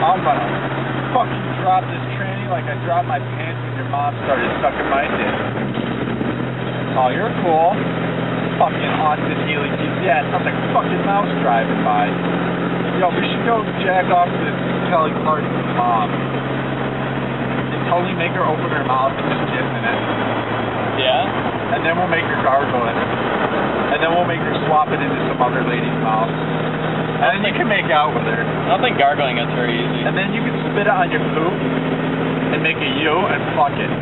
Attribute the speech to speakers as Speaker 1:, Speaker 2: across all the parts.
Speaker 1: I'm gonna fucking drop this tranny like I dropped my pants when your mom started sucking my dick. Oh, you're cool. Fucking Austin Healey keeps, yeah, it sounds like a fucking mouse driving by. Yo, we should go jack off with Kelly Clarkson's mom. And totally make her open her mouth and just piss in it.
Speaker 2: Yeah?
Speaker 1: And then we'll make her gargle it. And then we'll make her swap it into some other lady's mouth. And then you can make out with her.
Speaker 2: I don't think gargling is very easy.
Speaker 1: And then you can spit it on your poop and make a U and fuck it.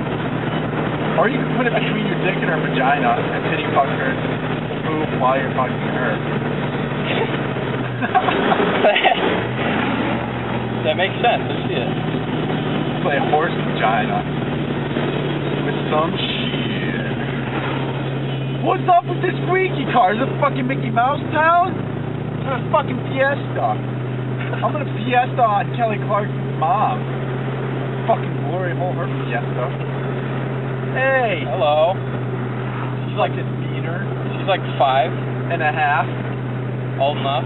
Speaker 1: Or you can put it between your dick and her vagina and titty fuck her poop while you're fucking her.
Speaker 2: that makes sense. I see it.
Speaker 1: Play a horse vagina with some shit. What's up with this squeaky car? Is it fucking Mickey Mouse town? It's a fucking fiesta. I'm gonna fiesta on Kelly Clarkson's mom. Fucking glory hole her fiesta. Hey,
Speaker 2: Hello.
Speaker 1: she's like a beater
Speaker 2: She's like five,
Speaker 1: and a half.
Speaker 2: old enough.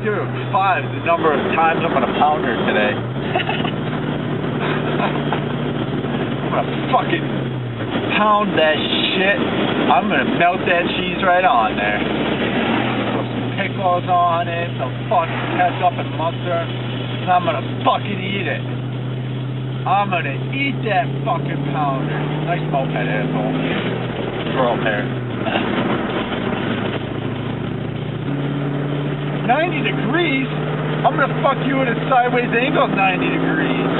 Speaker 1: Dude, five is the number of times I'm gonna pound her today. I'm gonna fucking pound that shit. I'm gonna melt that cheese right on there. Pickles on it, some fucking ketchup and mustard, and I'm gonna fucking eat it. I'm gonna eat that fucking pounder. Nice moped asshole. Girl hair. 90 degrees? I'm gonna fuck you at a sideways angle 90 degrees.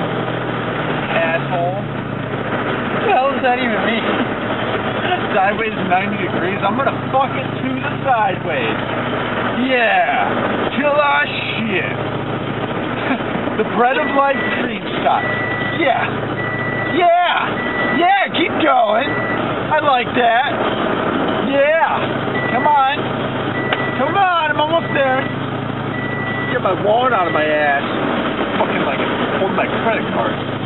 Speaker 1: Asshole.
Speaker 2: What the hell does that even mean?
Speaker 1: Sideways 90 degrees? I'm gonna fuck it to the sideways. Yeah. Till I shit. the bread of life cream shot. Yeah. Yeah. Yeah, keep going. I like that. Yeah. Come on. Come on, I'm almost there. Get my wallet out of my ass. Fucking like holding my credit card.